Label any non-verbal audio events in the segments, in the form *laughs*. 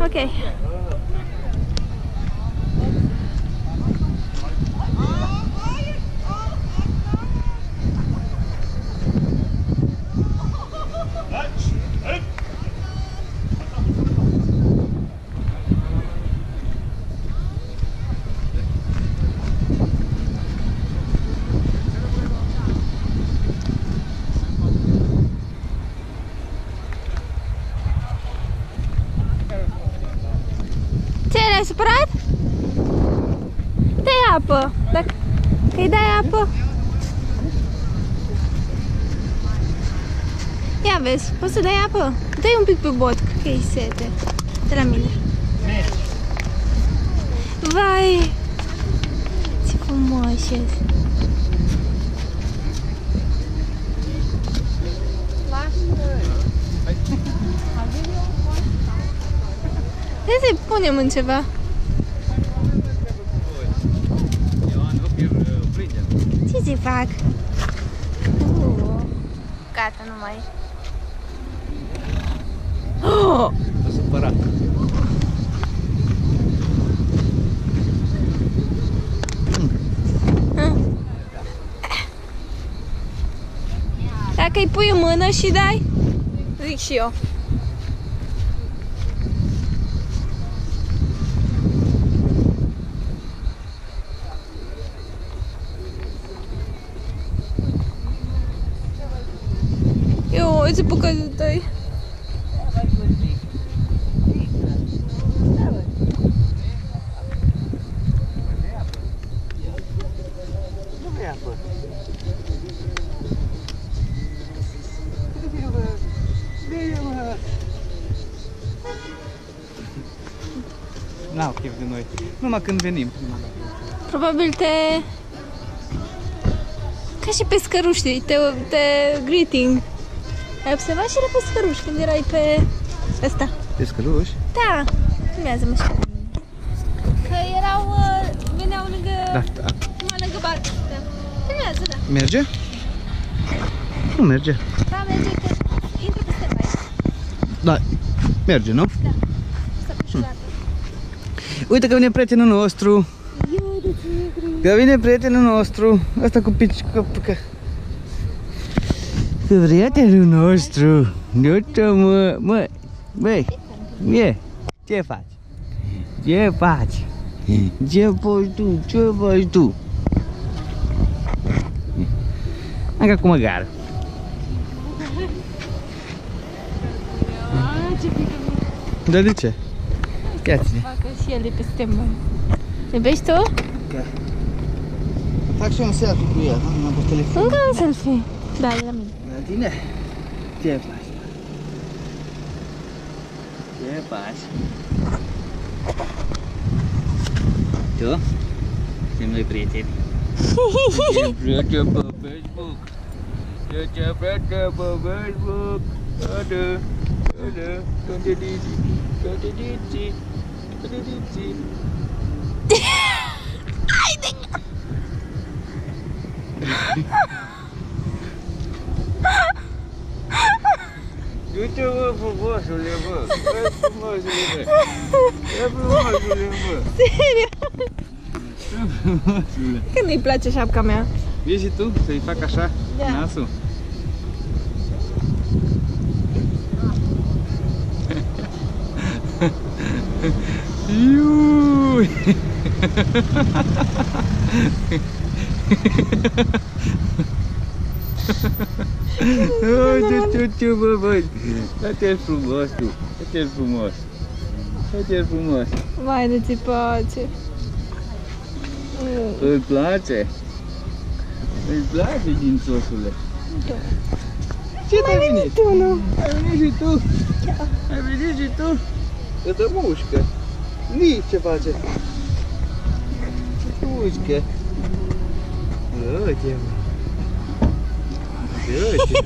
Okay. Ce, l-ai supărat? Dai apă. Dacă îi dai apă. Ia vezi, poți să dai apă? Dai un pic pe bot, că e sete. De la mine. Vai! Ce frumoase Hai să-i punem în ceva. Ce ți fac? Uh, gata, nu mai. Oh! S-a supărat. Dacă îi pui în mână și dai, zic și eu. Eu, uite bucății tăi. Nu vrei apă. N-au chef de noi. Numai când venim. Probabil te... Ca și pescăruștii, te, te greeting. Ai observat și la pescăruși când erai pe ăsta? Pescăruși? Da, filmează-mă și pe mine. Că erau, uh, veneau lângă, Da, da. numai lângă bar. Da. Filmează, da. Merge? Nu merge. Da, merge că intră peste bai. Da, merge, nu? Da. Stă pușurată. Uite că vine prietenul nostru. Eu de tigri. Că vine prietenul nostru. Asta cu pici... Cu, cu, Că prietenul nostru. Uite mă, mă, băi, e, ce faci? Ce faci? Ce faci tu? Ce faci tu? Încă cu măgară. Dar de ce? Ia ține. Facă și el de peste mă. Iubești tu? Fac și un selfie cu el, am pe telefon. Încă un selfie. Da, e la mine. değil mi? Gdzie paś? Gdzie paś? Tu? Ty mój przyjaciel. Ja cię po Facebook. Ja cię będę po Facebook. Hadi. Hadi. Hadi dizi. Hadi dizi. Hadi dizi. I think... Uite mă, frumosule, mă! Bă, frumosule, mă! Bă, frumosule, mă! Serios? Frumosule! Când îi place șapca mea? Vii și tu să-i fac așa Da. nasul? Iui! *laughs* Uite, tu, tu, bă, bă! Uite-l frumos, tu! Uite-l frumos! Uite-l frumos! Vai de ți place. Mm. Îți place? Îți place din sosule? Da. Ce te-ai venit? Tu nu. Ai venit și tu? Ai venit și tu? Că te mușcă. Nici ce face? Ce mușcă? Uite, mă.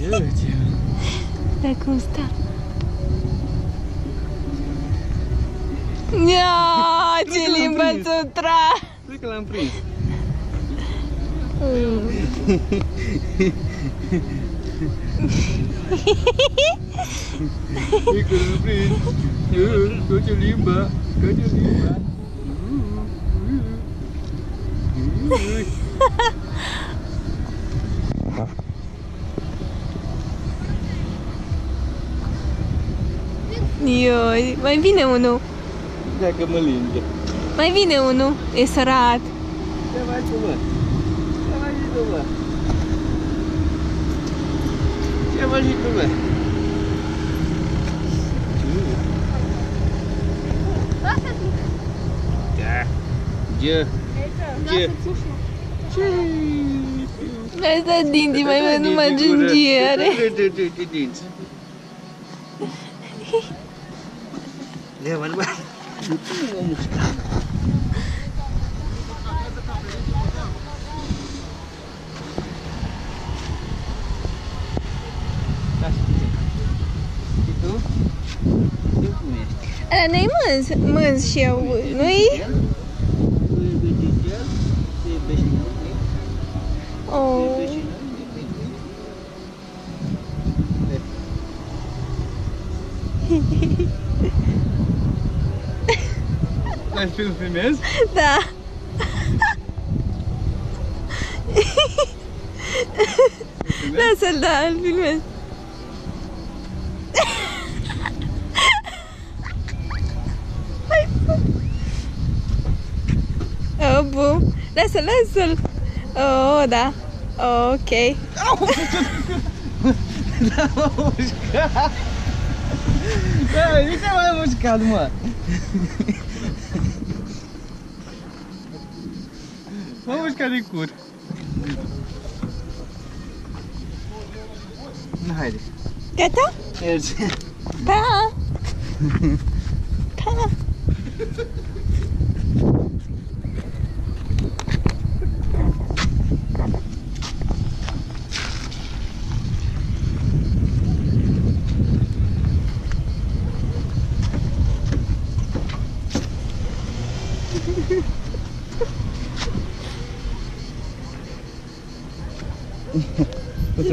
Uite, mă. Uite, mă. Dar cum stă? Ia, ce Cred că l-am limbă prins. sutra! Cred că l-am prins. Mm. Mică prinț, scoate limba, scoate limba. Ioi, mai vine unul. Dacă mă linge. Mai vine unul. E sărat. Ce faci tu, mă? Ce faci tu, mă? Ce faci tu, mă? Da. Ce? Ce? Ce? Asta dinții mai văd numai gingiere. Dinți. Yeah, one way. Ela nem mans, não é? Oh. tá assistindo filme mesmo? Tá. Não, você tá assistindo o filme mesmo. Desce, desce. Oh, dá. Oh, ok. Tá assim dá uma buscada. Isso é uma buscada, mano. Vamos Caricura. Haydi. Gata? Evet. Pa. Pa.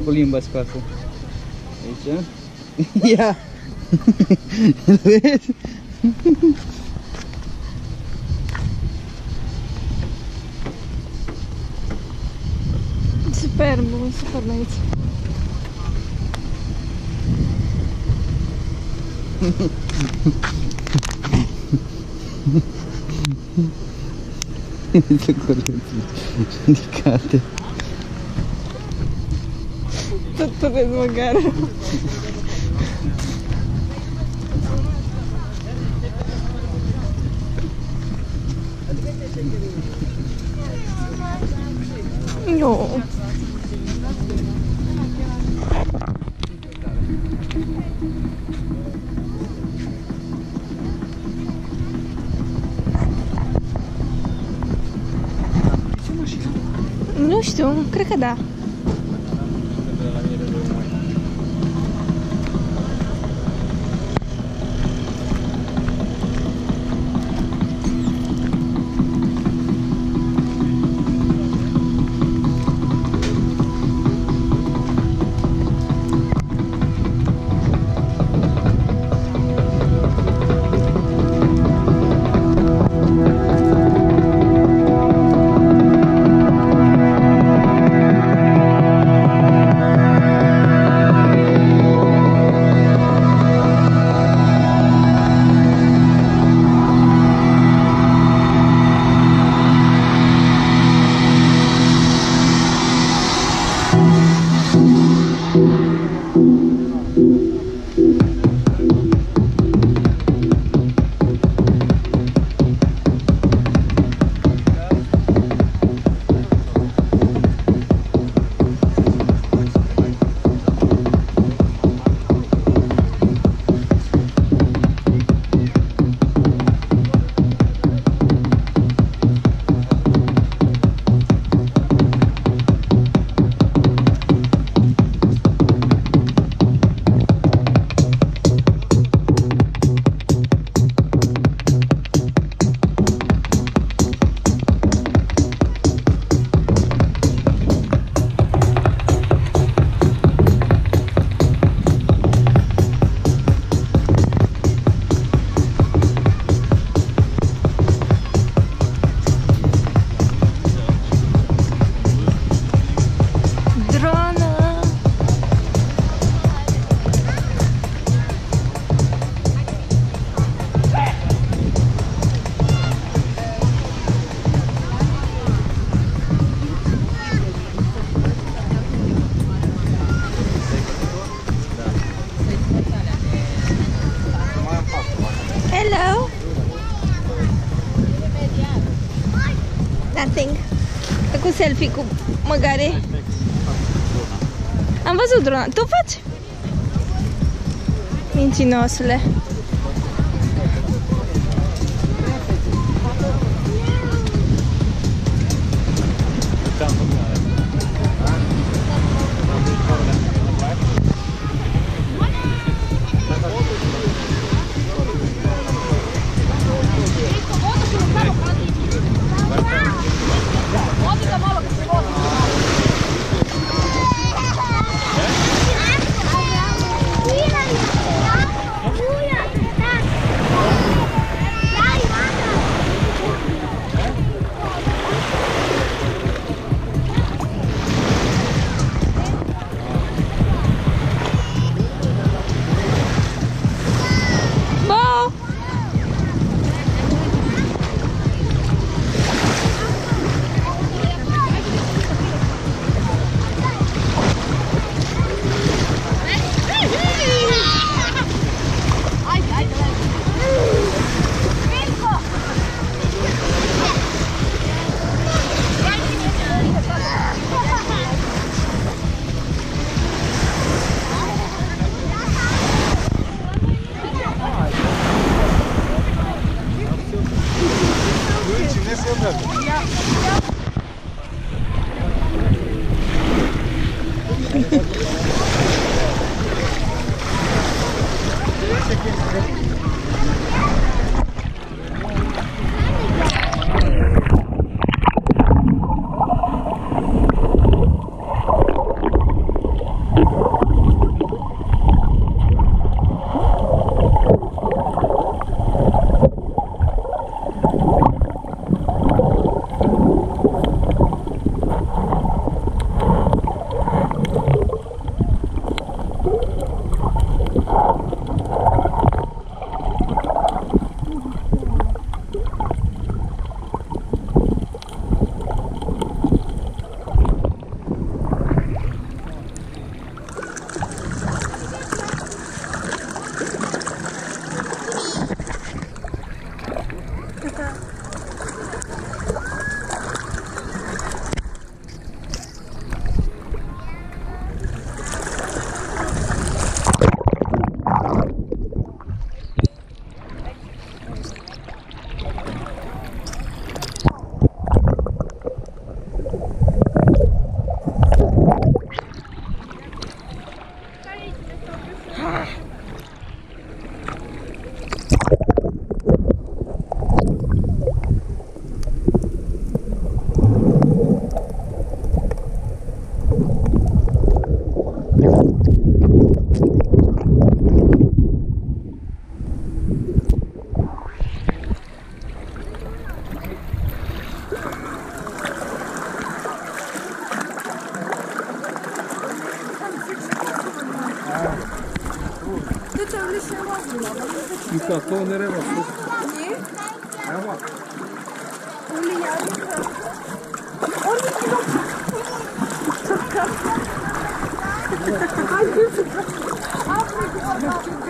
Uite cu limba scoasă. Aici. *laughs* Ia! Vezi? Super bun, *laughs* super nice. Uite curății ridicate. Estou toda devagar. Oh. Nu știu, cred că da. Selfie cu măgare. Am văzut drona. Tu faci? Mincinosule. वो मेरे पास ये है वो वो ले यार और ये किलो चक्कर आज भी चक्कर आप भी चक्कर